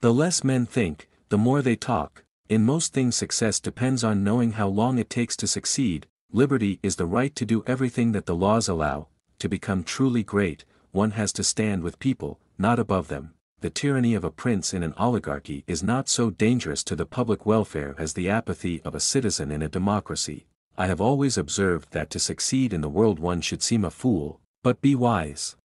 The less men think, the more they talk, in most things success depends on knowing how long it takes to succeed, liberty is the right to do everything that the laws allow, to become truly great, one has to stand with people, not above them. The tyranny of a prince in an oligarchy is not so dangerous to the public welfare as the apathy of a citizen in a democracy. I have always observed that to succeed in the world one should seem a fool, but be wise.